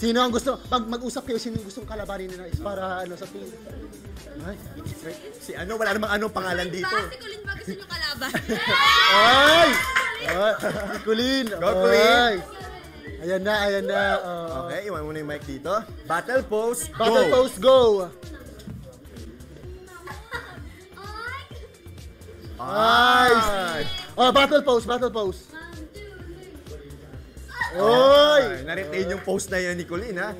Sino ang gusto, pag mag-usap kayo, sino ang gustong kalabanin nila is para ano sa team? Ay, Si ano, wala namang anong pangalan dito. Ba, si Kulin ba gusto nyo kalaban? ay! Ay, si Kulin. Go, Kulin. Ay. Ayan na, ayan na. Oh. Okay, iwan mo na yung mic dito. Battle pose, Battle go! pose, go! Ay! Oh, battle pose, battle pose. Oy! Ay, na-retain yung pose na yun ni Colleen, ha?